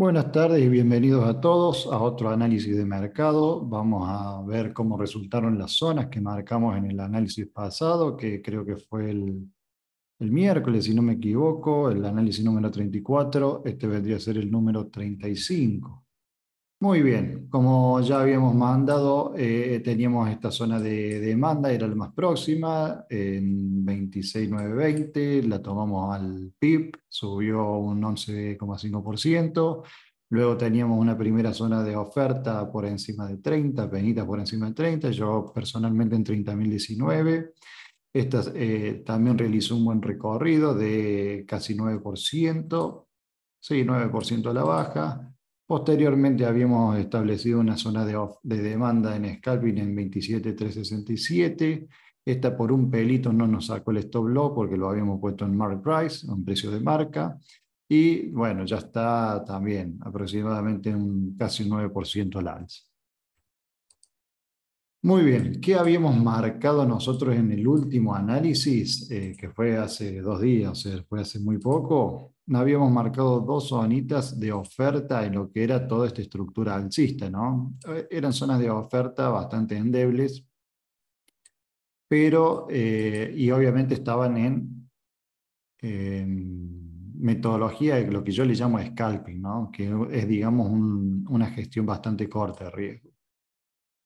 Buenas tardes y bienvenidos a todos a otro análisis de mercado. Vamos a ver cómo resultaron las zonas que marcamos en el análisis pasado, que creo que fue el, el miércoles, si no me equivoco, el análisis número 34. Este vendría a ser el número 35. Muy bien, como ya habíamos mandado, eh, teníamos esta zona de demanda, era la más próxima, en 26.920, la tomamos al PIB, subió un 11,5%, luego teníamos una primera zona de oferta por encima de 30, penitas por encima de 30, yo personalmente en 30.019, esta eh, también realizó un buen recorrido de casi 9%, sí, 9% a la baja, Posteriormente habíamos establecido una zona de, demanda en scalping en 27.367. Esta por un pelito no nos sacó el stop loss porque lo habíamos puesto en market price, un precio de marca. Y bueno, ya está también aproximadamente un casi un 9% al alza. Muy bien, ¿qué habíamos marcado nosotros en el último análisis, eh, que fue hace dos días, o sea, fue hace muy poco? Habíamos marcado dos zonitas de oferta en lo que era toda esta estructura alcista, ¿no? Eh, eran zonas de oferta bastante endebles, pero, eh, y obviamente estaban en, metodología de lo que yo le llamo scalping, ¿no? Que es, digamos, una gestión bastante corta de riesgo.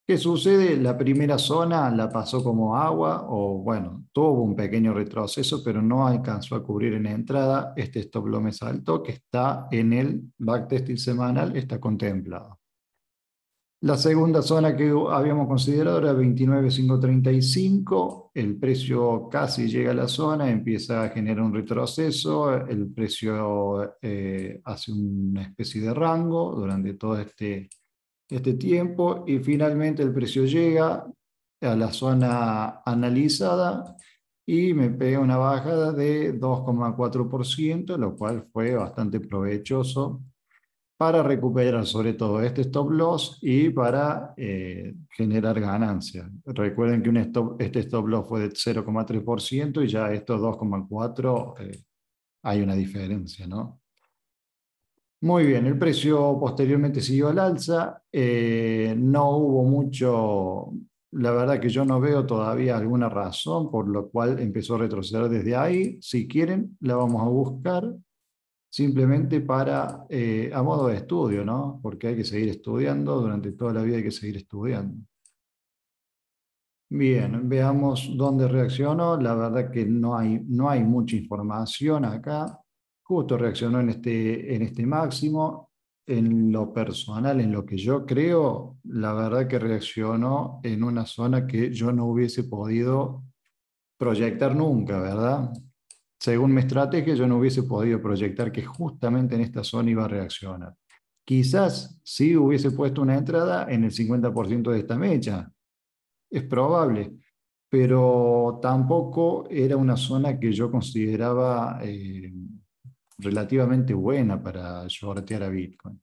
¿Qué sucede? La primera zona la pasó como agua, o bueno, tuvo un pequeño retroceso, pero no alcanzó a cubrir en la entrada. Este stop loss saltó, que está en el backtesting semanal, está contemplado. La segunda zona que habíamos considerado era 29.535, el precio casi llega a la zona, empieza a generar un retroceso, el precio eh, hace una especie de rango durante todo este este tiempo y finalmente el precio llega a la zona analizada y me pega una bajada de 2,4%, lo cual fue bastante provechoso para recuperar sobre todo este stop loss y para eh, generar ganancias. Recuerden que un este stop loss fue de 0,3% y ya estos 2,4% eh, hay una diferencia, ¿no? Muy bien, el precio posteriormente siguió al alza, eh, no hubo mucho, la verdad que yo no veo todavía alguna razón por lo cual empezó a retroceder desde ahí. Si quieren, la vamos a buscar simplemente para, eh, a modo de estudio, ¿no? Porque hay que seguir estudiando, durante toda la vida hay que seguir estudiando. Bien, veamos dónde reaccionó. La verdad que no hay, no hay mucha información acá justo reaccionó en este, en este máximo. En lo personal, en lo que yo creo, la verdad que reaccionó en una zona que yo no hubiese podido proyectar nunca, ¿verdad? Según mi estrategia, yo no hubiese podido proyectar que justamente en esta zona iba a reaccionar. Quizás sí hubiese puesto una entrada en el 50% de esta mecha. Es probable, pero tampoco era una zona que yo consideraba eh, relativamente buena para shortear a Bitcoin.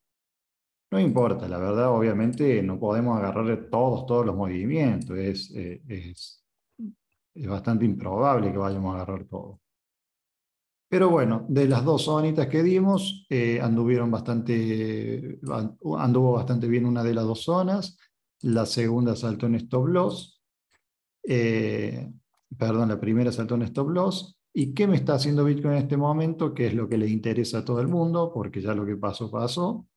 No importa, la verdad, obviamente no podemos agarrar todos, todos los movimientos, es, eh, es, es bastante improbable que vayamos a agarrar todo. Pero bueno, de las dos zonitas que dimos, eh, anduvieron bastante, anduvo bastante bien una de las dos zonas, la segunda saltó en stop loss, eh, perdón, la primera saltó en stop loss, ¿Y qué me está haciendo Bitcoin en este momento? ¿Qué es lo que le interesa a todo el mundo? Porque ya lo que pasó, pasó.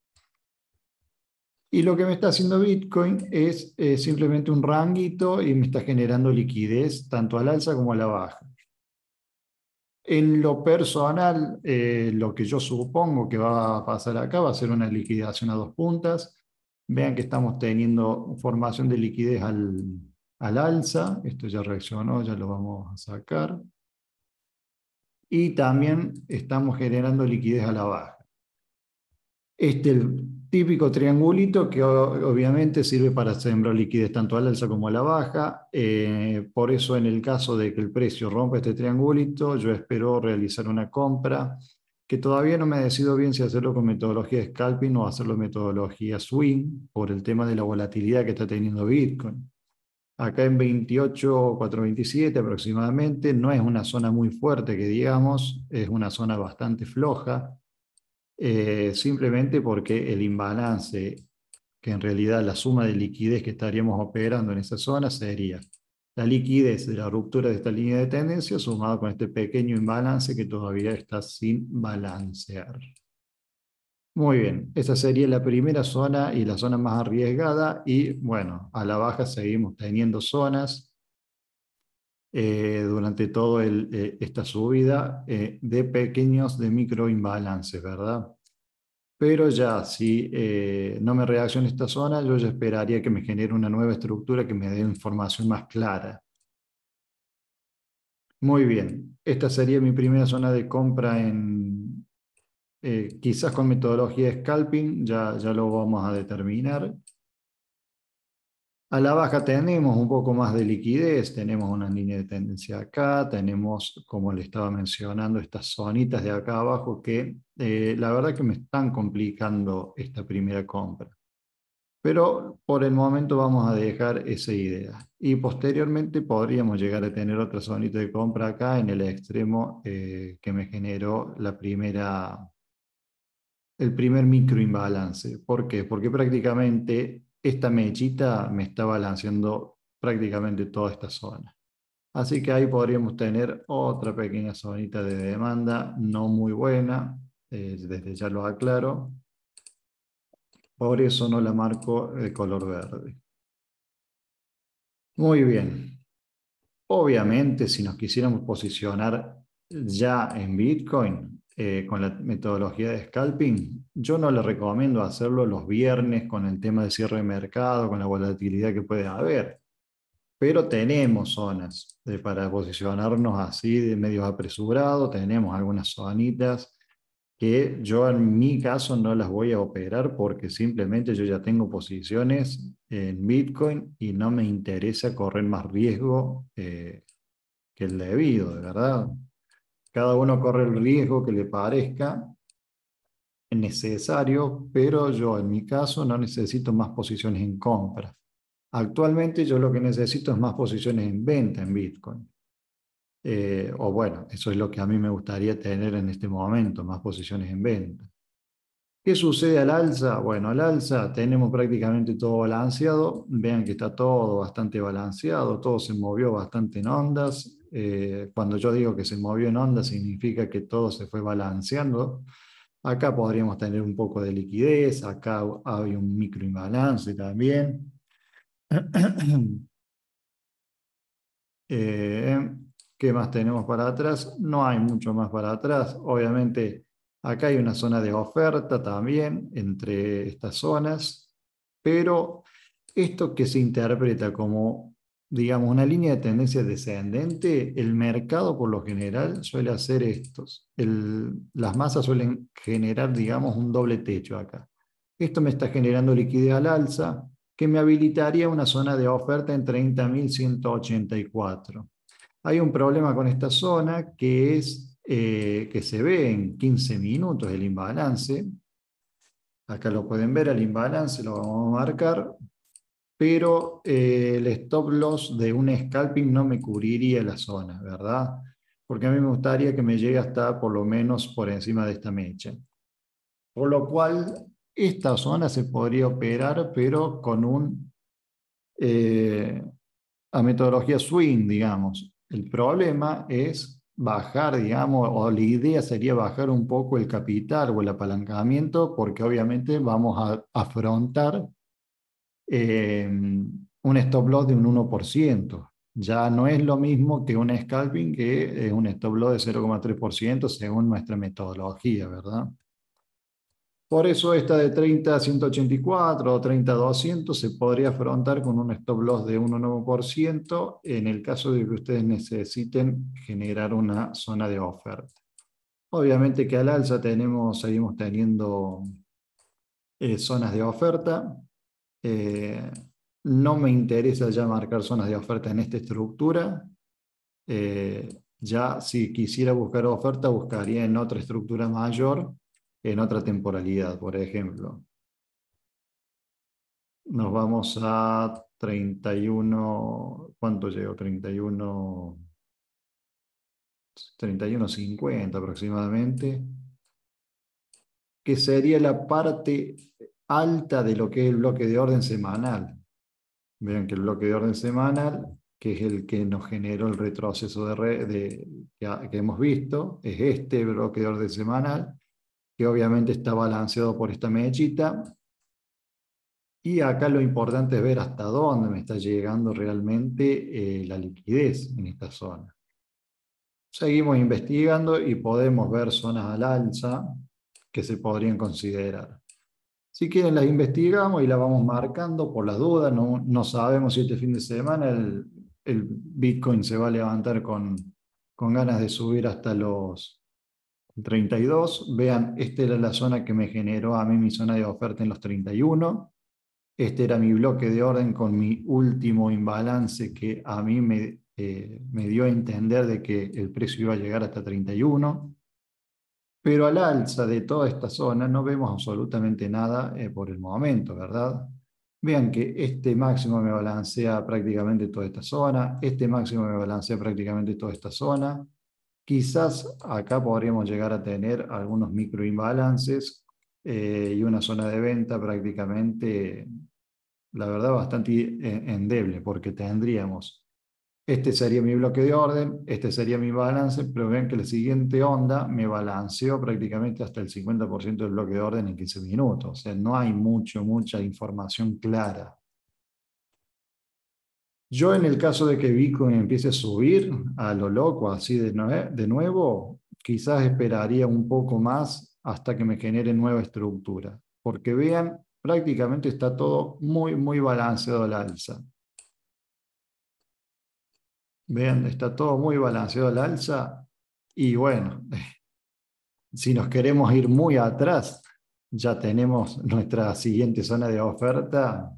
Y lo que me está haciendo Bitcoin es eh, simplemente un ranguito y me está generando liquidez tanto al alza como a la baja. En lo personal, eh, lo que yo supongo que va a pasar acá va a ser una liquidación a dos puntas. Vean que estamos teniendo formación de liquidez al, al alza. Esto ya reaccionó, ya lo vamos a sacar y también estamos generando liquidez a la baja. Este es el típico triangulito que obviamente sirve para sembrar liquidez tanto al alza como a la baja. Eh, por eso en el caso de que el precio rompa este triangulito, yo espero realizar una compra que todavía no me decido bien si hacerlo con metodología scalping o hacerlo metodología swing por el tema de la volatilidad que está teniendo Bitcoin. Acá en 28, 427 aproximadamente, no es una zona muy fuerte que digamos, es una zona bastante floja. eh, simplemente porque el imbalance, que en realidad la suma de liquidez que estaríamos operando en esa zona sería la liquidez de la ruptura de esta línea de tendencia sumado con este pequeño imbalance que todavía está sin balancear. Muy bien, esa sería la primera zona y la zona más arriesgada y bueno, a la baja seguimos teniendo zonas eh, durante toda eh, esta subida eh, de pequeños, de micro imbalances, ¿verdad? Pero ya, si no me reacciona esta zona, yo ya esperaría que me genere una nueva estructura que me dé información más clara. Muy bien, esta sería mi primera zona de compra en, eh, quizás con metodología de scalping, ya, ya lo vamos a determinar. A la baja tenemos un poco más de liquidez, tenemos una línea de tendencia acá, tenemos, como le estaba mencionando, estas zonitas de acá abajo que eh, la verdad que me están complicando esta primera compra. Pero por el momento vamos a dejar esa idea. Y posteriormente podríamos llegar a tener otra zonita de compra acá en el extremo eh, que me generó la primera, el primer microimbalance. ¿Por qué? Porque prácticamente esta mechita me está balanceando prácticamente toda esta zona. Así que ahí podríamos tener otra pequeña zonita de demanda no muy buena, eh, desde ya lo aclaro. Por eso no la marco de color verde. Muy bien. Obviamente, si nos quisiéramos posicionar ya en Bitcoin, eh, con la metodología de scalping, yo no le recomiendo hacerlo los viernes con el tema de cierre de mercado, con la volatilidad que puede haber. Pero tenemos zonas para posicionarnos así de medio apresurado, tenemos algunas zonitas que yo en mi caso no las voy a operar porque simplemente yo ya tengo posiciones en Bitcoin y no me interesa correr más riesgo eh, que el debido, de verdad. Cada uno corre el riesgo que le parezca necesario, pero yo en mi caso no necesito más posiciones en compra. Actualmente yo lo que necesito es más posiciones en venta en Bitcoin. Eh, o bueno, eso es lo que a mí me gustaría tener en este momento, más posiciones en venta. ¿Qué sucede al alza? Bueno, al alza tenemos prácticamente todo balanceado. Vean que está todo bastante balanceado, todo se movió bastante en ondas. Eh, cuando yo digo que se movió en ondas, significa que todo se fue balanceando. Acá podríamos tener un poco de liquidez, acá hay un microimbalance también. Eh, ¿Qué más tenemos para atrás? No hay mucho más para atrás. Obviamente Acá hay una zona de oferta también entre estas zonas, pero esto que se interpreta como, digamos, una línea de tendencia descendente, el mercado por lo general suele hacer estos. las masas suelen generar, digamos, un doble techo acá. Esto me está generando liquidez al alza, que me habilitaría una zona de oferta en 30.184. Hay un problema con esta zona que es eh, que se ve en 15 minutos el imbalance. Acá lo pueden ver, el imbalance lo vamos a marcar, pero eh, el stop loss de un scalping no me cubriría la zona, ¿verdad? Porque a mí me gustaría que me llegue hasta por lo menos por encima de esta mecha. Por lo cual, esta zona se podría operar, pero con un, eh, metodología swing, digamos. El problema es bajar, digamos, o la idea sería bajar un poco el capital o el apalancamiento, porque obviamente vamos a afrontar eh, un stop loss de un 1%. Ya no es lo mismo que un scalping, que es un stop loss de 0,3% según nuestra metodología, ¿verdad? Por eso esta de 30 a 184 o 30 a 200 se podría afrontar con un stop loss de 1,9% en el caso de que ustedes necesiten generar una zona de oferta. Obviamente que al alza tenemos, seguimos teniendo eh, zonas de oferta. Eh, no me interesa ya marcar zonas de oferta en esta estructura. Eh, ya si quisiera buscar oferta, buscaría en otra estructura mayor en otra temporalidad, por ejemplo. Nos vamos a 31, ¿cuánto llegó? 31, 31.50 aproximadamente. que sería la parte alta de lo que es el bloque de orden semanal. Vean que el bloque de orden semanal, que es el que nos generó el retroceso de, que, hemos visto, es este bloque de orden semanal, que obviamente está balanceado por esta mechita. Y acá lo importante es ver hasta dónde me está llegando realmente eh, la liquidez en esta zona. Seguimos investigando y podemos ver zonas al alza que se podrían considerar. Si quieren las investigamos y las vamos marcando por las dudas. No, no sabemos si este fin de semana el, el Bitcoin se va a levantar con, con ganas de subir hasta los 32. Vean, esta era la zona que me generó a mí mi zona de oferta en los 31. Este era mi bloque de orden con mi último imbalance que a mí me, eh, me dio a entender de que el precio iba a llegar hasta 31. Pero al alza de toda esta zona no vemos absolutamente nada eh, por el momento, ¿verdad? Vean que este máximo me balancea prácticamente toda esta zona, este máximo me balancea prácticamente toda esta zona. Quizás acá podríamos llegar a tener algunos microimbalances eh, y una zona de venta prácticamente, la verdad, bastante endeble, porque tendríamos este sería mi bloque de orden, este sería mi balance, pero ven que la siguiente onda me balanceó prácticamente hasta el 50% del bloque de orden en 15 minutos. O sea, no hay mucho, mucha información clara. Yo en el caso de que Bitcoin empiece a subir a lo loco, así de, de nuevo, quizás esperaría un poco más hasta que me genere nueva estructura. Porque vean, prácticamente está todo muy, muy balanceado al alza. Vean, está todo muy balanceado al alza. Y bueno, si nos queremos ir muy atrás, ya tenemos nuestra siguiente zona de oferta.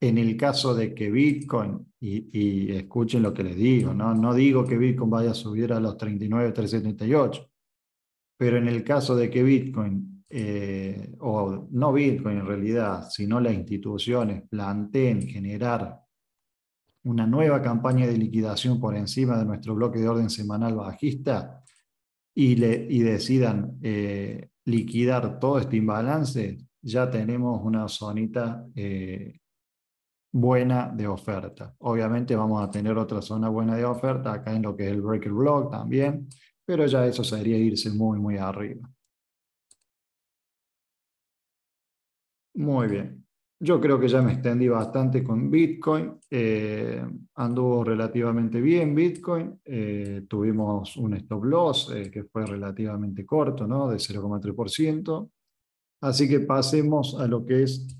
En el caso de que Bitcoin, y, escuchen lo que les digo, ¿no? no digo que Bitcoin vaya a subir a los 39.378, pero en el caso de que Bitcoin, eh, o no Bitcoin en realidad, sino las instituciones planteen generar una nueva campaña de liquidación por encima de nuestro bloque de orden semanal bajista y, le, y decidan eh, liquidar todo este imbalance, ya tenemos una zonita eh, buena de oferta. Obviamente vamos a tener otra zona buena de oferta acá en lo que es el breaker block también, pero ya eso sería irse muy, muy arriba. Muy bien. Yo creo que ya me extendí bastante con Bitcoin. Eh, anduvo relativamente bien Bitcoin. Eh, tuvimos un stop loss eh, que fue relativamente corto, ¿no? de 0,3%. Así que pasemos a lo que es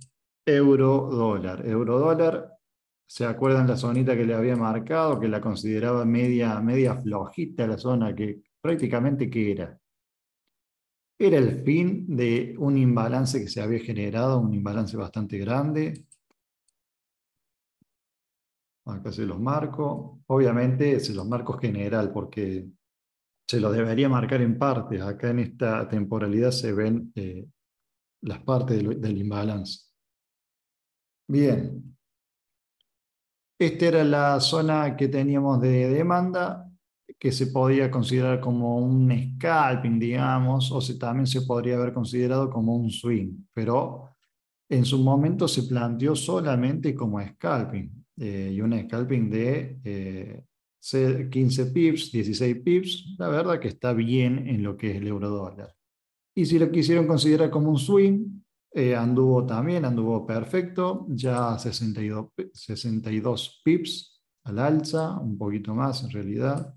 euro dólar. Euro dólar, ¿se acuerdan la zonita que le había marcado? Que la consideraba media, media flojita la zona, que prácticamente que era era el fin de un imbalance que se había generado, un imbalance bastante grande. Acá se los marco. Obviamente se los marco general porque se los debería marcar en partes. Acá en esta temporalidad se ven eh, las partes del imbalance. Bien. Esta era la zona que teníamos de demanda que se podía considerar como un scalping, digamos, o se, también se podría haber considerado como un swing, pero en su momento se planteó solamente como scalping, eh, y un scalping de 15 eh, pips, 16 pips, la verdad que está bien en lo que es el euro dólar. Y si lo quisieron considerar como un swing, eh, anduvo también, anduvo perfecto, ya 62, 62 pips al alza, un poquito más en realidad.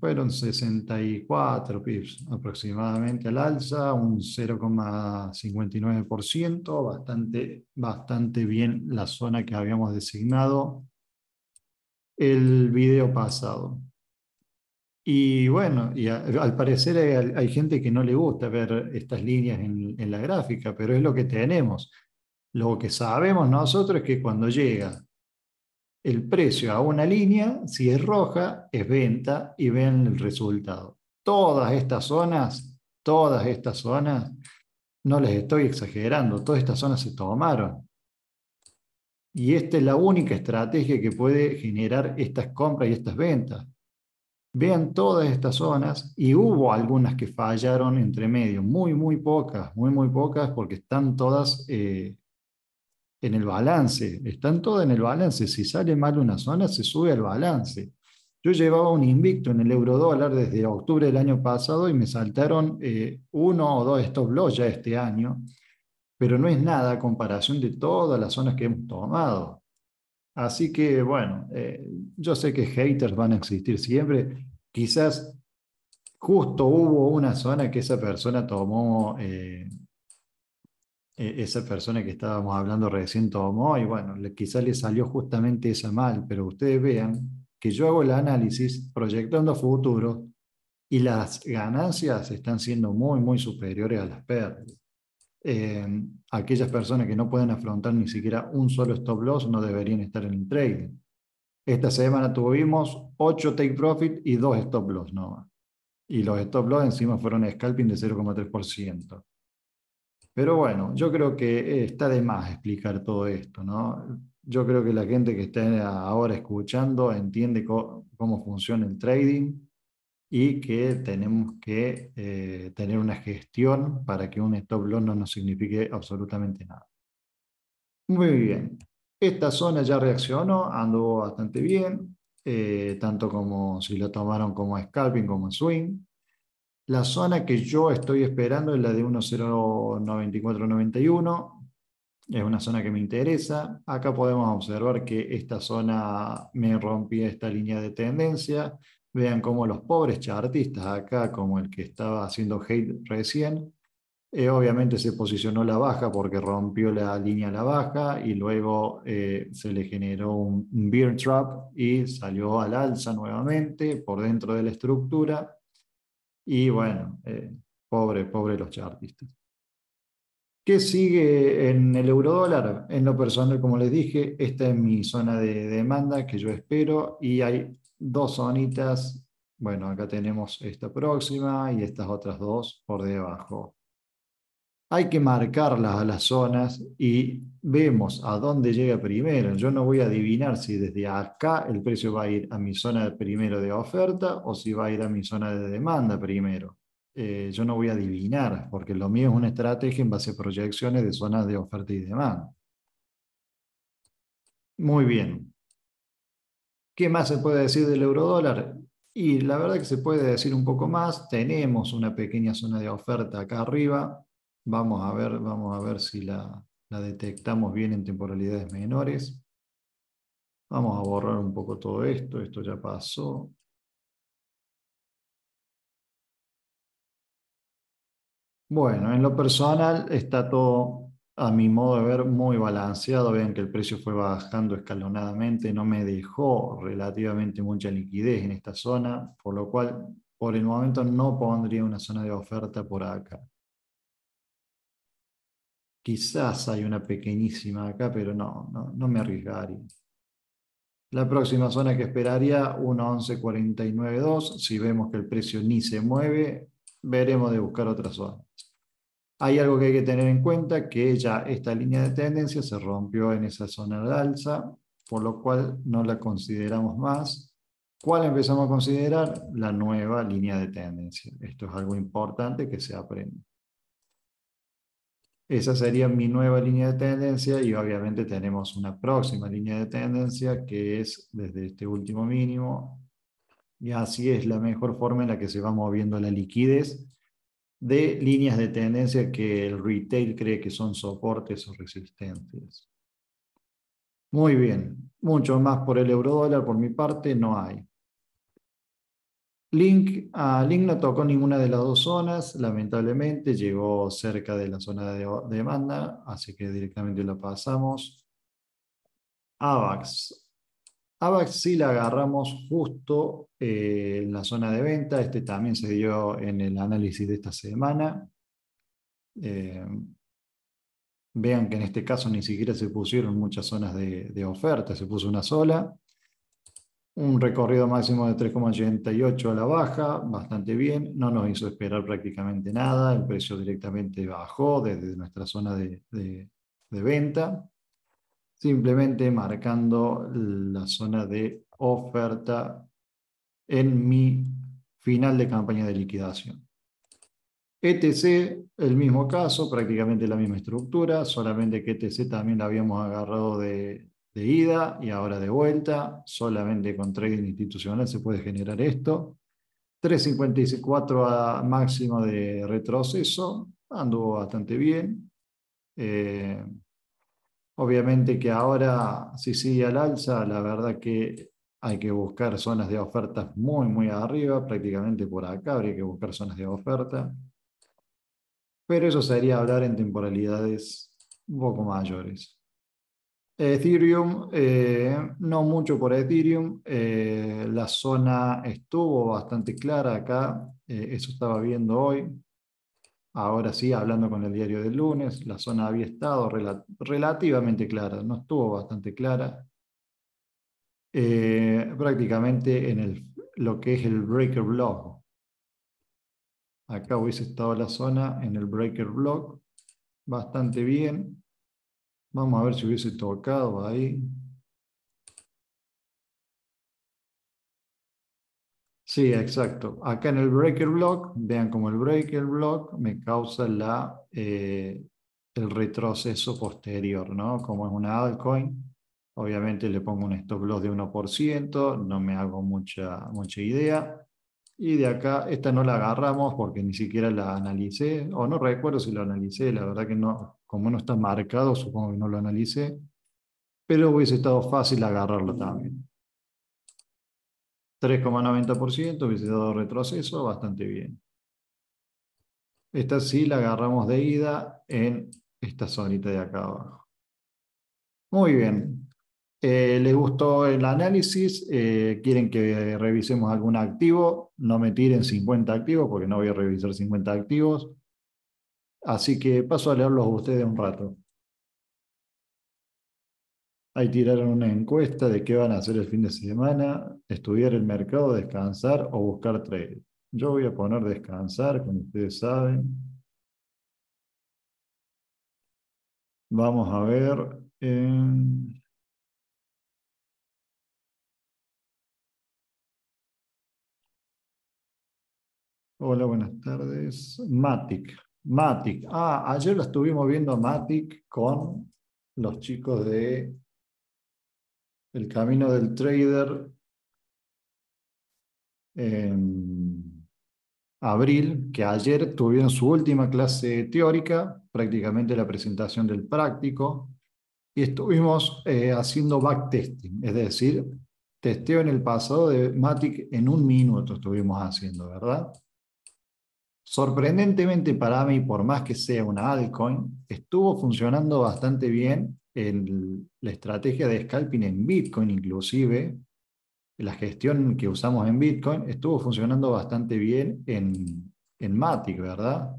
Fueron 64 pips aproximadamente al alza, un 0,59%, bastante, bastante bien la zona que habíamos designado el video pasado. Y bueno, y al parecer hay, gente que no le gusta ver estas líneas en, en la gráfica, pero es lo que tenemos. Lo que sabemos nosotros es que cuando llega el precio a una línea, si es roja, es venta y ven el resultado. Todas estas zonas, todas estas zonas, no les estoy exagerando, todas estas zonas se tomaron. Y esta es la única estrategia que puede generar estas compras y estas ventas. Vean todas estas zonas y hubo algunas que fallaron entre medio, muy, muy pocas, muy, muy pocas, porque están todas eh, en el balance, están todas en el balance. Si sale mal una zona, se sube al balance. Yo llevaba un invicto en el euro dólar desde octubre del año pasado y me saltaron eh, uno o dos stop loss ya este año, pero no es nada a comparación de todas las zonas que hemos tomado. Así que, bueno, eh, yo sé que haters van a existir siempre. Quizás justo hubo una zona que esa persona tomó, eh, e-, esa persona que estábamos hablando recién tomó, y bueno, quizás le salió justamente esa mal, pero ustedes vean que yo hago el análisis proyectando futuro y las ganancias están siendo muy, muy superiores a las pérdidas. Eh, aquellas personas que no pueden afrontar ni siquiera un solo stop loss no deberían estar en el trading. Esta semana tuvimos 8 take profit y 2 stop loss no Y los stop loss encima fueron scalping de 0,3%. Pero bueno, yo creo que está de más explicar todo esto, ¿no? Yo creo que la gente que está ahora escuchando entiende cómo funciona el trading y que tenemos que eh, tener una gestión para que un stop loss no nos signifique absolutamente nada. Muy bien. Esta zona ya reaccionó, anduvo bastante bien, eh, tanto como si lo tomaron como scalping como swing. La zona que yo estoy esperando es la de 1.09491. Es una zona que me interesa. Acá podemos observar que esta zona me rompía esta línea de tendencia Vean cómo los pobres chartistas acá, como el que estaba haciendo hate recién, eh, obviamente se posicionó la baja porque rompió la línea a la baja y luego eh, se le generó un, beer trap y salió al alza nuevamente por dentro de la estructura. Y bueno, eh, pobre, pobre los chartistas. ¿Qué sigue en el eurodólar? En lo personal, como les dije, esta es mi zona de demanda que yo espero y hay dos zonitas. Bueno, acá tenemos esta próxima y estas otras dos por debajo. Hay que marcarlas a las zonas y vemos a dónde llega primero. Yo no voy a adivinar si desde acá el precio va a ir a mi zona primero de oferta o si va a ir a mi zona de demanda primero. Eh, yo no voy a adivinar, porque lo mío es una estrategia en base a proyecciones de zonas de oferta y demanda. Muy bien. ¿Qué más se puede decir del eurodólar? Y la verdad que se puede decir un poco más. Tenemos una pequeña zona de oferta acá arriba. Vamos a ver, vamos a ver si la, la detectamos bien en temporalidades menores. Vamos a borrar un poco todo esto. Esto ya pasó. Bueno, en lo personal está todo a mi modo de ver, muy balanceado. Vean que el precio fue bajando escalonadamente, no me dejó relativamente mucha liquidez en esta zona, por lo cual por el momento no pondría una zona de oferta por acá. Quizás hay una pequeñísima acá, pero no, no, no me arriesgaría. La próxima zona que esperaría, 1.1149.2. Si vemos que el precio ni se mueve, veremos de buscar otra zona. Hay algo que hay que tener en cuenta, que ya esta línea de tendencia se rompió en esa zona de alza, por lo cual no la consideramos más. ¿Cuál empezamos a considerar? La nueva línea de tendencia. Esto es algo importante que se aprende. Esa sería mi nueva línea de tendencia y obviamente tenemos una próxima línea de tendencia que es desde este último mínimo. Y así es la mejor forma en la que se va moviendo la liquidez de líneas de tendencia que el retail cree que son soportes o resistencias. Muy bien, mucho más por el euro dólar por mi parte no hay. Link, a Link no tocó ninguna de las dos zonas, lamentablemente llegó cerca de la zona de demanda, así que directamente lo pasamos. AVAX, AVAX sí la agarramos justo eh, en la zona de venta, este también se dio en el análisis de esta semana. Eh, vean que en este caso ni siquiera se pusieron muchas zonas de, de oferta, se puso una sola. Un recorrido máximo de 3,88 a la baja, bastante bien, no nos hizo esperar prácticamente nada, el precio directamente bajó desde nuestra zona de, de venta simplemente marcando la zona de oferta en mi final de campaña de liquidación. ETC, el mismo caso, prácticamente la misma estructura, solamente que ETC también la habíamos agarrado de, ida y ahora de vuelta, solamente con trading institucional se puede generar esto. 3.54 a máximo de retroceso, anduvo bastante bien. Eh, obviamente que ahora, si sigue al alza, la verdad que hay que buscar zonas de ofertas muy, muy arriba, prácticamente por acá habría que buscar zonas de oferta. Pero eso sería hablar en temporalidades un poco mayores. Ethereum, eh, no mucho por Ethereum, eh, la zona estuvo bastante clara acá, eh, eso estaba viendo hoy. Ahora sí, hablando con el diario del lunes, la zona había estado relativamente clara, no estuvo bastante clara. prácticamente en el, lo que es el breaker block. Acá hubiese estado la zona en el breaker block, bastante bien. Vamos a ver si hubiese tocado ahí. Sí, exacto. Acá en el breaker block, vean como el breaker block me causa la, eh, el retroceso posterior, ¿no? Como es una altcoin, obviamente le pongo un stop loss de 1%, no me hago mucha, mucha idea. Y de acá, esta no la agarramos porque ni siquiera la analicé, o no recuerdo si lo analicé, la verdad que no, como no está marcado, supongo que no lo analicé, pero hubiese estado fácil agarrarlo también. 3,90% hubiese dado retroceso, bastante bien. Esta sí la agarramos de ida en esta zonita de acá abajo. Muy bien, eh, ¿Les gustó el análisis? Eh, ¿Quieren que revisemos algún activo? No me tiren 50 activos porque no voy a revisar 50 activos. Así que paso a leerlos a ustedes un rato. Ahí tiraron una encuesta de qué van a hacer el fin de semana, estudiar el mercado, descansar o buscar trade. Yo voy a poner descansar, como ustedes saben. Vamos a ver. Hola, buenas tardes. Matic. Matic. Ah, ayer lo estuvimos viendo Matic con los chicos de El Camino del Trader en abril, que ayer tuvieron su última clase teórica, prácticamente la presentación del práctico, y estuvimos eh, haciendo backtesting, es decir, testeo en el pasado de Matic en un minuto estuvimos haciendo, ¿verdad? Sorprendentemente para mí, por más que sea una altcoin, estuvo funcionando bastante bien en la estrategia de scalping en Bitcoin inclusive. La gestión que usamos en Bitcoin estuvo funcionando bastante bien en, en Matic, ¿verdad?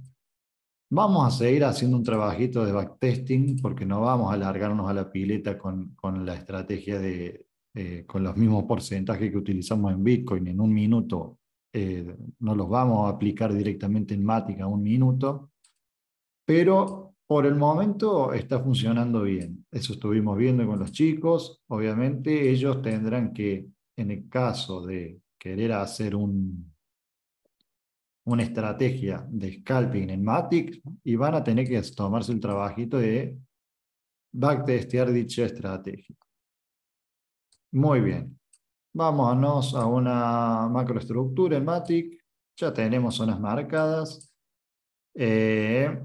Vamos a seguir haciendo un trabajito de backtesting porque no vamos a alargarnos a la pileta con, con la estrategia de, eh, con los mismos porcentajes que utilizamos en Bitcoin en un minuto eh, no los vamos a aplicar directamente en Matic a un minuto, pero por el momento está funcionando bien. Eso estuvimos viendo con los chicos. Obviamente ellos tendrán que, en el caso de querer hacer un, una estrategia de scalping en Matic, y van a tener que tomarse el trabajito de backtestear dicha estrategia. Muy bien. Vámonos a una macroestructura en Matic. Ya tenemos zonas marcadas. Eh,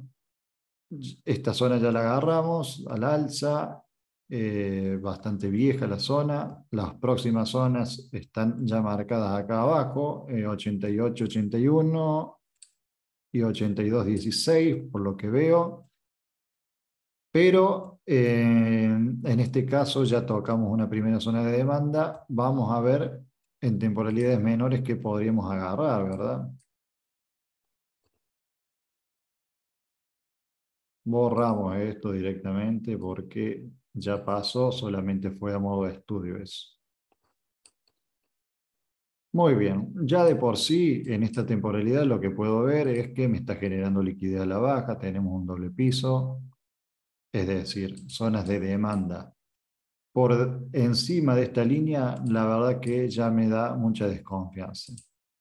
esta zona ya la agarramos al alza. Eh, bastante vieja la zona. Las próximas zonas están ya marcadas acá abajo. 88, 81 y 82, 16, por lo que veo. Pero eh, en este caso ya tocamos una primera zona de demanda. Vamos a ver en temporalidades menores que podríamos agarrar, ¿verdad? Borramos esto directamente porque ya pasó, solamente fue a modo de estudio eso. Muy bien, ya de por sí en esta temporalidad lo que puedo ver es que me está generando liquidez a la baja, tenemos un doble piso, es decir, zonas de demanda por encima de esta línea, la verdad que ya me da mucha desconfianza.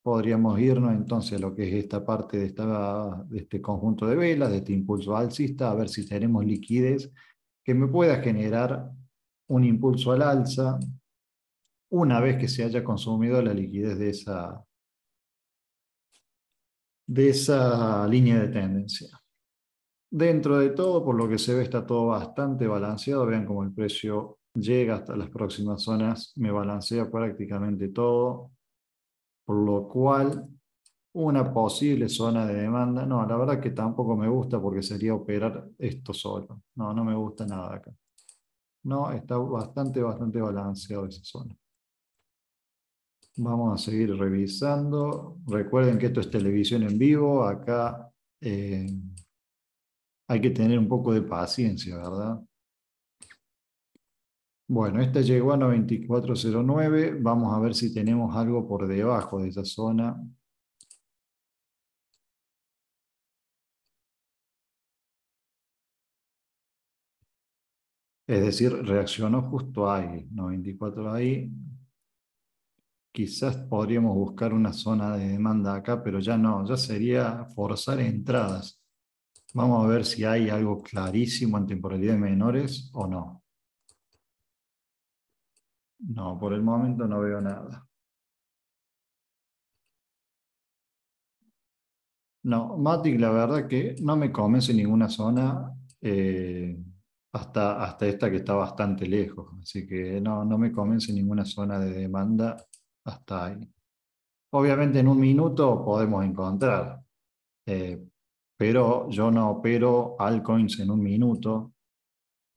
Podríamos irnos entonces a lo que es esta parte de, esta, de este conjunto de velas, de este impulso alcista, a ver si tenemos liquidez que me pueda generar un impulso al alza una vez que se haya consumido la liquidez de esa, de esa línea de tendencia. Dentro de todo, por lo que se ve, está todo bastante balanceado. Vean cómo el precio llega hasta las próximas zonas, me balancea prácticamente todo, por lo cual una posible zona de demanda, no, la verdad que tampoco me gusta porque sería operar esto solo. No, no me gusta nada acá. No, está bastante, bastante balanceado esa zona. Vamos a seguir revisando. Recuerden que esto es televisión en vivo. Acá eh, hay que tener un poco de paciencia, ¿verdad? Bueno, esta llegó a 9409. Vamos a ver si tenemos algo por debajo de esa zona. Es decir, reaccionó justo ahí, 94 ahí, quizás podríamos buscar una zona de demanda acá, pero ya no, ya sería forzar entradas. Vamos a ver si hay algo clarísimo en temporalidad de menores o no. No, por el momento no veo nada. No, Matic la verdad que no me convence ninguna zona eh, hasta, hasta esta que está bastante lejos. Así que no, no me convence ninguna zona de demanda hasta ahí. Obviamente en un minuto podemos encontrar, eh, pero yo no opero altcoins en un minuto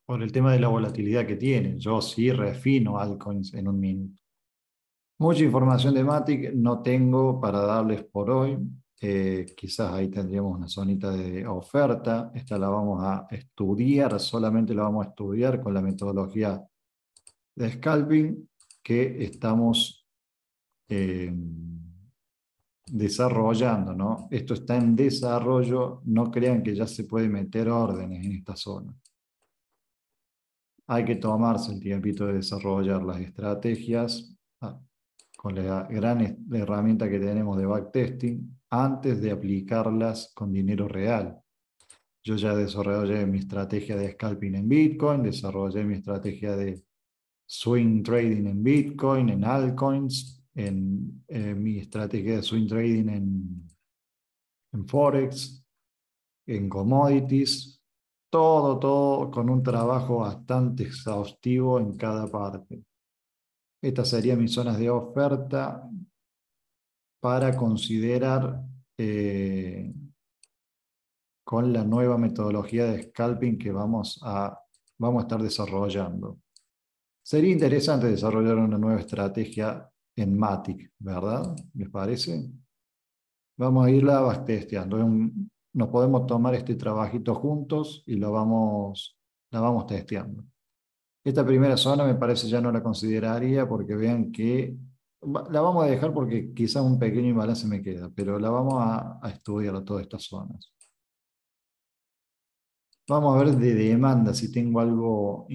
por el tema de la volatilidad que tienen. Yo sí refino altcoins en un minuto. Mucha información de Matic no tengo para darles por hoy. Eh, quizás ahí tendríamos una zonita de oferta. Esta la vamos a estudiar, solamente la vamos a estudiar con la metodología de scalping que estamos eh, desarrollando, ¿no? Esto está en desarrollo, no crean que ya se puede meter órdenes en esta zona. Hay que tomarse el tiempito de desarrollar las estrategias ah, con la gran herramienta que tenemos de backtesting antes de aplicarlas con dinero real. Yo ya desarrollé mi estrategia de scalping en Bitcoin, desarrollé mi estrategia de swing trading en Bitcoin, en altcoins, en mi estrategia de swing trading en, en Forex, en commodities, todo, todo con un trabajo bastante exhaustivo en cada parte. Estas serían mis zonas de oferta para considerar eh, con la nueva metodología de scalping que vamos a, vamos a estar desarrollando. Sería interesante desarrollar una nueva estrategia en Matic, ¿verdad? ¿Les parece? Vamos a irla backtesteando. Nos podemos tomar este trabajito juntos y lo vamos, la vamos testeando. Esta primera zona me parece ya no la consideraría porque vean que la vamos a dejar porque quizás un pequeño imbalance me queda, pero la vamos a, estudiar a todas estas zonas. Vamos a ver de demanda si tengo algo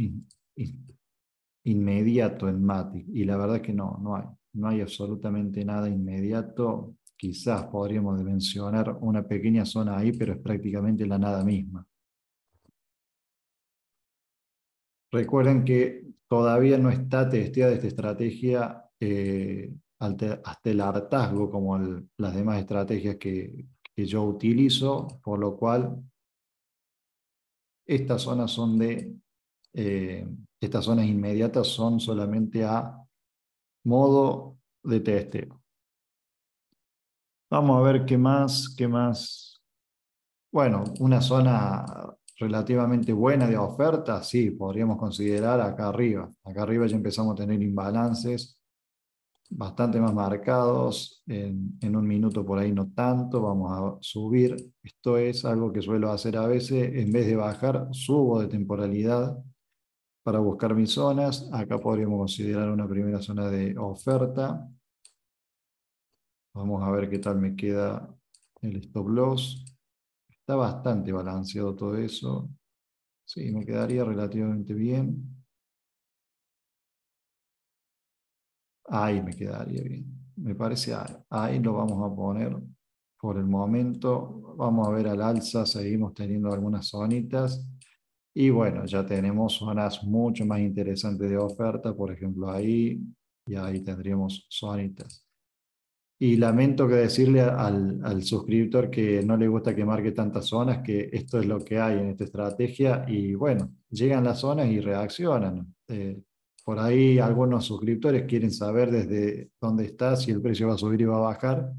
inmediato en Matic y la verdad que no, no hay no hay absolutamente nada inmediato. Quizás podríamos mencionar una pequeña zona ahí, pero es prácticamente la nada misma. Recuerden que todavía no está testeada esta estrategia eh, hasta el hartazgo como las demás estrategias que, yo utilizo, por lo cual estas zonas son de, eh, estas zonas inmediatas son solamente a modo de testeo. Vamos a ver qué más, qué más. Bueno, una zona relativamente buena de oferta, sí, podríamos considerar acá arriba. Acá arriba ya empezamos a tener imbalances bastante más marcados, en, en, un minuto por ahí no tanto, vamos a subir. Esto es algo que suelo hacer a veces, en vez de bajar, subo de temporalidad para buscar mis zonas. Acá podríamos considerar una primera zona de oferta. Vamos a ver qué tal me queda el stop loss. Está bastante balanceado todo eso. Sí, me quedaría relativamente bien. Ahí me quedaría bien. Me parece ahí. Lo vamos a poner por el momento. Vamos a ver al alza, seguimos teniendo algunas zonitas. Y bueno, ya tenemos zonas mucho más interesantes de oferta, por ejemplo ahí, y ahí tendríamos zonitas. Y lamento que decirle al, al, suscriptor que no le gusta que marque tantas zonas, que esto es lo que hay en esta estrategia y bueno, llegan las zonas y reaccionan. Eh, por ahí algunos suscriptores quieren saber desde dónde está, si el precio va a subir y va a bajar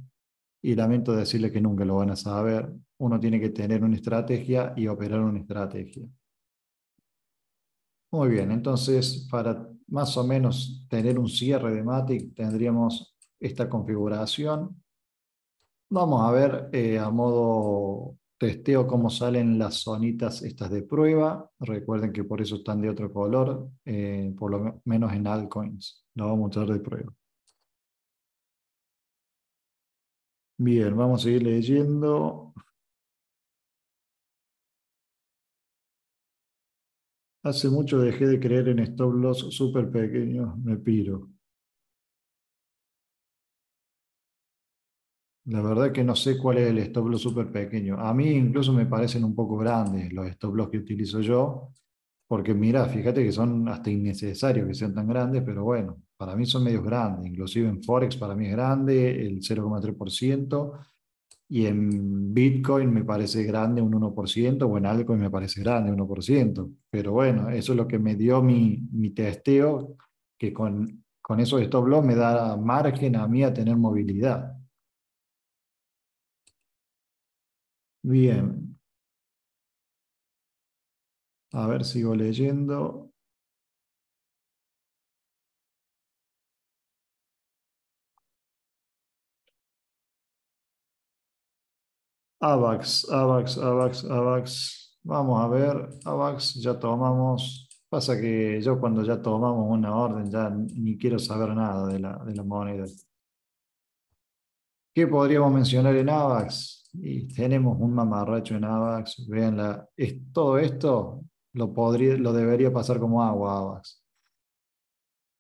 y lamento decirle que nunca lo van a saber. Uno tiene que tener una estrategia y operar una estrategia. Muy bien, entonces para más o menos tener un cierre de Matic tendríamos esta configuración. Vamos a ver eh, a modo testeo cómo salen las zonitas estas de prueba. Recuerden que por eso están de otro color, eh, por lo menos en altcoins. Lo vamos a mostrar de prueba. Bien, vamos a seguir leyendo. Hace mucho dejé de creer en stop loss súper pequeños, me piro. La verdad que no sé cuál es el stop loss súper pequeño. A mí incluso me parecen un poco grandes los stop loss que utilizo yo, porque mira, fíjate que son hasta innecesarios que sean tan grandes, pero bueno, para mí son medios grandes. Inclusive en Forex para mí es grande, el 0,3%, y en Bitcoin me parece grande un 1%, o en Altcoin me parece grande un 1%. Pero bueno, eso es lo que me dio mi, mi testeo, que con, con esos stop loss me da margen a mí a tener movilidad. Bien. A ver, sigo leyendo. AVAX, AVAX, AVAX, AVAX. Vamos a ver, AVAX, ya tomamos. Pasa que yo cuando ya tomamos una orden ya ni quiero saber nada de la, de la moneda. ¿Qué podríamos mencionar en AVAX? Y tenemos un mamarracho en AVAX, vean, es, todo esto lo, podría, lo debería pasar como agua AVAX.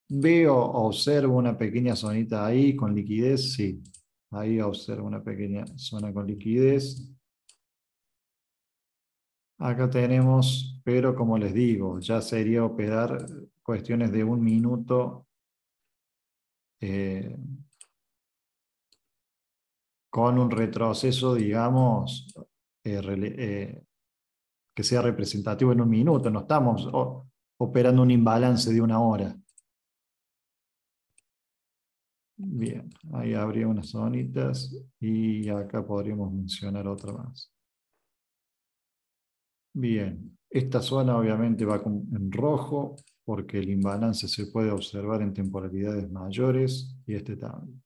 Veo, observo una pequeña zonita ahí con liquidez, sí. Ahí observo una pequeña zona con liquidez. Acá tenemos, pero como les digo, ya sería operar cuestiones de un minuto eh, con un retroceso, digamos, eh, eh, que sea representativo en un minuto. No estamos operando un imbalance de una hora. Bien, ahí habría unas zonitas y acá podríamos mencionar otra más. Bien, esta zona obviamente va en rojo porque el imbalance se puede observar en temporalidades mayores y este también.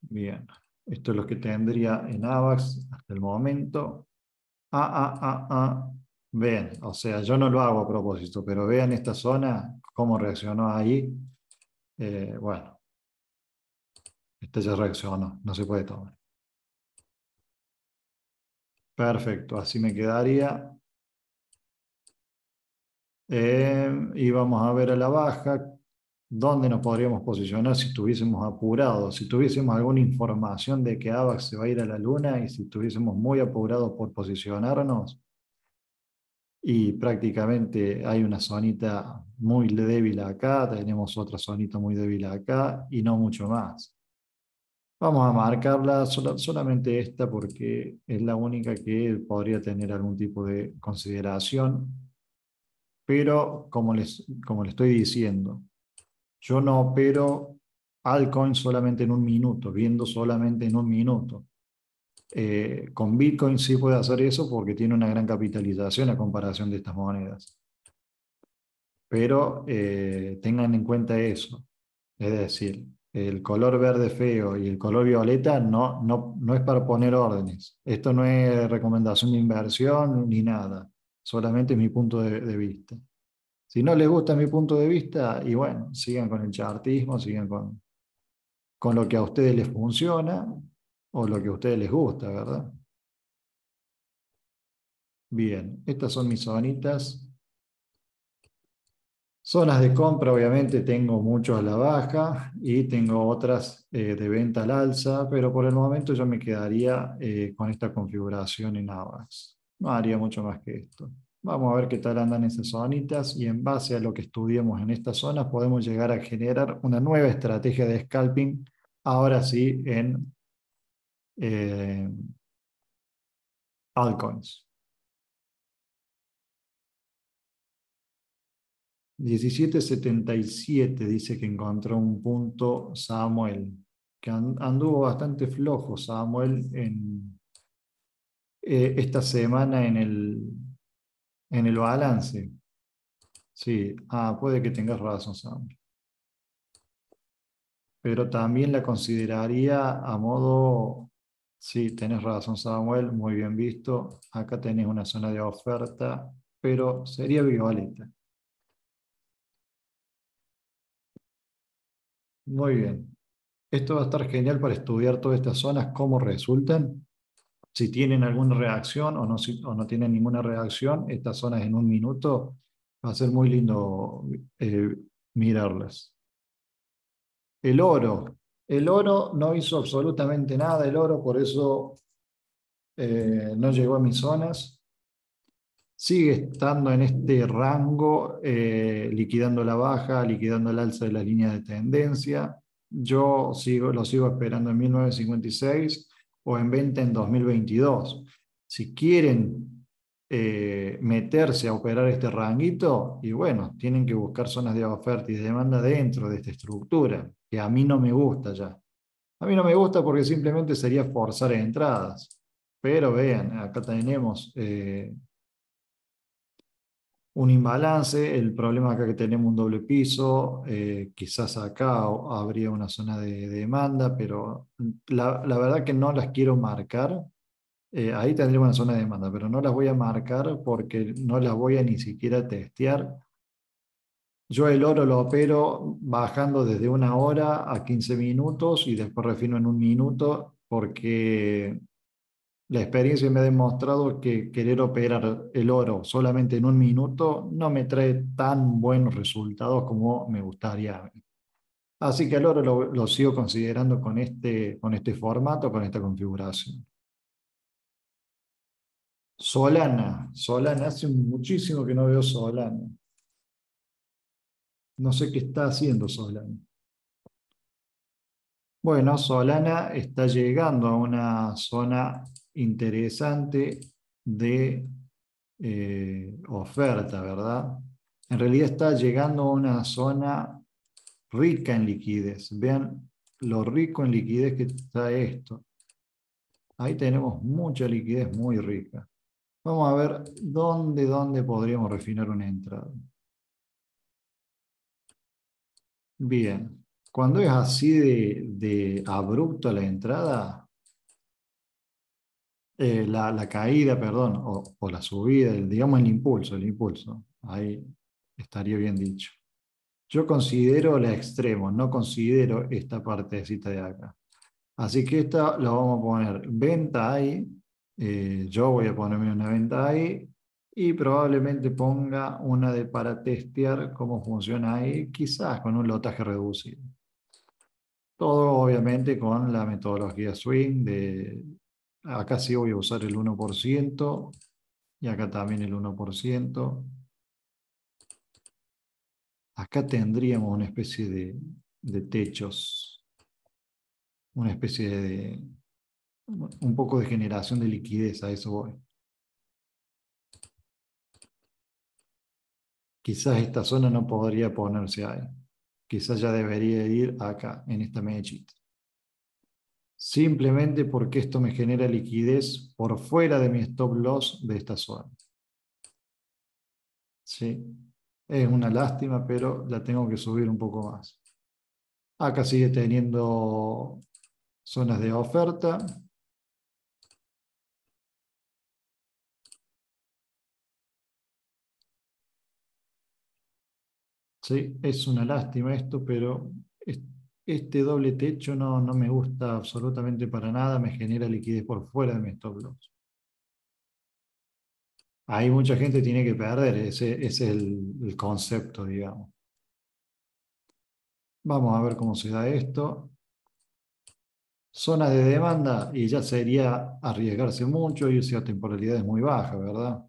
Bien, esto es lo que tendría en AVAX hasta el momento. Ah, ah, ah, ah. Ven, o sea, yo no lo hago a propósito, pero vean esta zona, cómo reaccionó ahí. Eh, bueno, este ya reaccionó, no se puede tomar. Perfecto, así me quedaría. Eh, y vamos a ver a la baja dónde nos podríamos posicionar si estuviésemos apurados, si tuviésemos alguna información de que AVAX se va a ir a la luna y si estuviésemos muy apurados por posicionarnos. Y prácticamente hay una zonita muy débil acá, tenemos otra zonita muy débil acá y no mucho más. Vamos a marcarla solamente esta porque es la única que podría tener algún tipo de consideración. Pero como les, como les estoy diciendo, yo no opero altcoin solamente en un minuto, viendo solamente en un minuto. Eh, con Bitcoin sí puede hacer eso porque tiene una gran capitalización a comparación de estas monedas. Pero eh, tengan en cuenta eso. Es decir, el color verde feo y el color violeta no, no, no es para poner órdenes. Esto no es recomendación de inversión ni nada. Solamente es mi punto de vista. Si no les gusta mi punto de vista, y bueno, sigan con el chartismo, sigan con, con lo que a ustedes les funciona o lo que a ustedes les gusta, ¿verdad? Bien, estas son mis zonitas. Zonas de compra, obviamente, tengo muchos a la baja y tengo otras eh, de venta al alza, pero por el momento yo me quedaría eh, con esta configuración en AVAX. No haría mucho más que esto. Vamos a ver qué tal andan esas zonitas y en base a lo que estudiemos en estas zonas podemos llegar a generar una nueva estrategia de scalping, ahora sí en eh, altcoins. 1777 dice que encontró un punto Samuel, que anduvo bastante flojo Samuel en eh, esta semana en el en el balance. Sí, ah, puede que tengas razón, Sam. Pero también la consideraría a modo... Sí, tenés razón, Samuel, muy bien visto. Acá tenés una zona de oferta, pero sería violeta. Muy bien. Esto va a estar genial para estudiar todas estas zonas, cómo resultan si tienen alguna reacción o no, tienen ninguna reacción, estas zonas en un minuto va a ser muy lindo eh, mirarlas. El oro. El oro no hizo absolutamente nada, el oro por eso eh, no llegó a mis zonas. Sigue estando en este rango, eh, liquidando la baja, liquidando el alza de las líneas de tendencia. Yo sigo, lo sigo esperando en 1956 o en venta en 2022. Si quieren eh, meterse a operar este ranguito, y bueno, tienen que buscar zonas de oferta y de demanda dentro de esta estructura, que a mí no me gusta ya. A mí no me gusta porque simplemente sería forzar entradas. Pero vean, acá tenemos eh, un imbalance, el problema acá que tenemos un doble piso, eh, quizás acá habría una zona de, demanda, pero la, verdad que no las quiero marcar. Eh, ahí tendríamos una zona de demanda, pero no las voy a marcar porque no las voy a ni siquiera testear. Yo el oro lo opero bajando desde una hora a 15 minutos y después refino en un minuto porque la experiencia me ha demostrado que querer operar el oro solamente en un minuto no me trae tan buenos resultados como me gustaría. Así que el oro lo, sigo considerando con este, con este formato, con esta configuración. Solana. Solana, hace muchísimo que no veo Solana. No sé qué está haciendo Solana. Bueno, Solana está llegando a una zona interesante de eh, oferta, ¿verdad? En realidad está llegando a una zona rica en liquidez. Vean lo rico en liquidez que está esto. Ahí tenemos mucha liquidez muy rica. Vamos a ver dónde, dónde podríamos refinar una entrada. Bien, cuando es así de, de abrupto la entrada, eh, la, caída, perdón, o, la subida, digamos el impulso, el impulso, ahí estaría bien dicho. Yo considero la extremo, no considero esta partecita de acá. Así que esta la vamos a poner venta ahí, eh, yo voy a ponerme una venta ahí y probablemente ponga una de para testear cómo funciona ahí, quizás con un lotaje reducido. Todo obviamente con la metodología swing de Acá sí voy a usar el 1% y acá también el 1%. Acá tendríamos una especie de, de techos, una especie de, un poco de generación de liquidez, a eso voy. Quizás esta zona no podría ponerse ahí. Quizás ya debería ir acá, en esta mechita simplemente porque esto me genera liquidez por fuera de mi stop loss de esta zona. ¿Sí? Es una lástima, pero la tengo que subir un poco más. Acá sigue teniendo zonas de oferta. Sí, es una lástima esto, pero este doble techo no, no me gusta absolutamente para nada, me genera liquidez por fuera de mi stop loss. Ahí mucha gente tiene que perder, ese, es el, concepto, digamos. Vamos a ver cómo se da esto. Zona de demanda, y ya sería arriesgarse mucho, y a temporalidades muy baja, ¿verdad?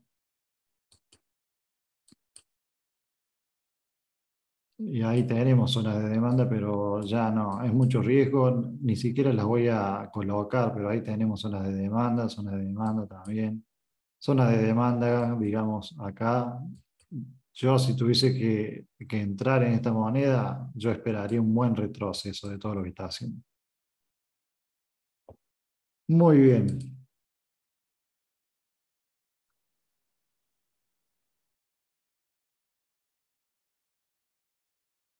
Y ahí tenemos zonas de demanda, pero ya no, es mucho riesgo, ni siquiera las voy a colocar, pero ahí tenemos zonas de demanda, zonas de demanda también. Zonas de demanda, digamos, acá. Yo si tuviese que, que entrar en esta moneda, yo esperaría un buen retroceso de todo lo que está haciendo. Muy bien.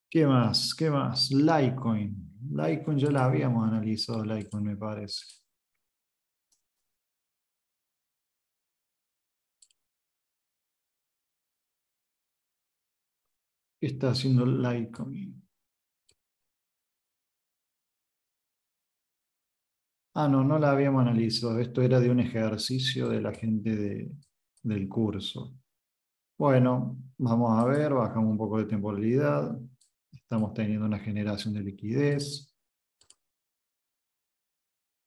¿Qué más? ¿Qué más? Litecoin. Litecoin ya la habíamos analizado, Litecoin me parece. ¿Qué está haciendo Litecoin? Ah, no, no la habíamos analizado. Esto era de un ejercicio de la gente del curso. Bueno, vamos a ver, bajamos un poco de temporalidad. Estamos teniendo una generación de liquidez.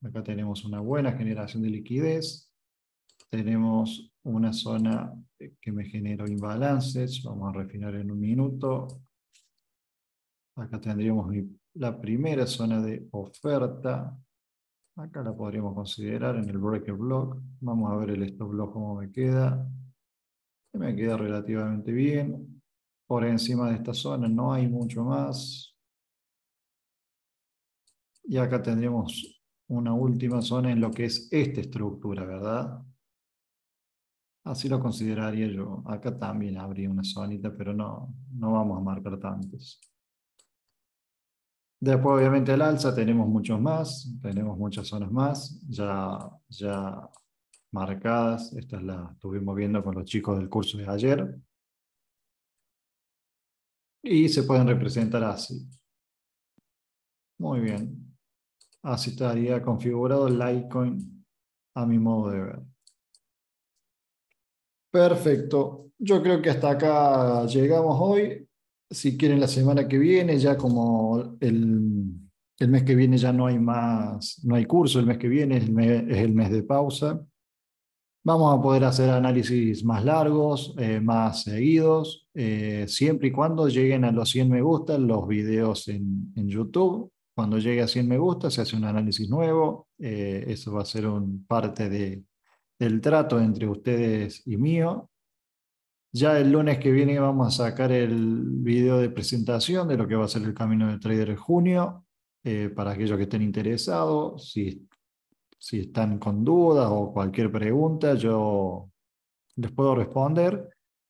Acá tenemos una buena generación de liquidez. Tenemos una zona que me generó imbalances. Vamos a refinar en un minuto. Acá tendríamos la primera zona de oferta. Acá la podríamos considerar en el breaker block. Vamos a ver el stop block cómo me queda. Me queda relativamente bien. Por encima de esta zona no hay mucho más. Y acá tendríamos una última zona en lo que es esta estructura, ¿verdad? Así lo consideraría yo. Acá también habría una zonita, pero no, no vamos a marcar tantos. Después, obviamente, el alza tenemos muchos más, tenemos muchas zonas más, ya, ya marcadas. Estas las estuvimos viendo con los chicos del curso de ayer. Y se pueden representar así. Muy bien. Así estaría configurado Litecoin a mi modo de ver. Perfecto. Yo creo que hasta acá llegamos hoy si quieren la semana que viene, ya como el, el, mes que viene ya no hay más, no hay curso, el mes que viene es el mes de pausa. Vamos a poder hacer análisis más largos, eh, más seguidos, eh, siempre y cuando lleguen a los 100 me gusta los videos en, YouTube. Cuando llegue a 100 me gusta se hace un análisis nuevo. Eh, eso va a ser un parte de, del trato entre ustedes y mío. Ya el lunes que viene vamos a sacar el video de presentación de lo que va a ser el Camino del Trader en junio, para aquellos que estén interesados, si, si están con dudas o cualquier pregunta, yo les puedo responder,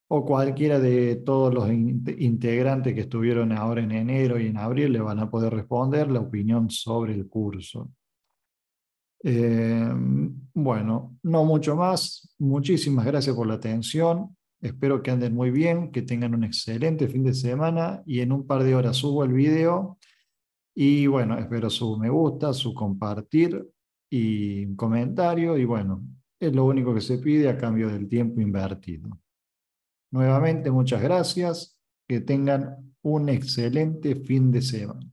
o cualquiera de todos los integrantes que estuvieron ahora en enero y en abril le van a poder responder la opinión sobre el curso. Eh, bueno, no mucho más. Muchísimas gracias por la atención. Espero que anden muy bien, que tengan un excelente fin de semana y en un par de horas subo el video. Y bueno, espero su me gusta, su compartir y comentario. Y bueno, es lo único que se pide a cambio del tiempo invertido. Nuevamente, muchas gracias. Que tengan un excelente fin de semana.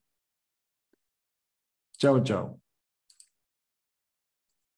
Chao, chao.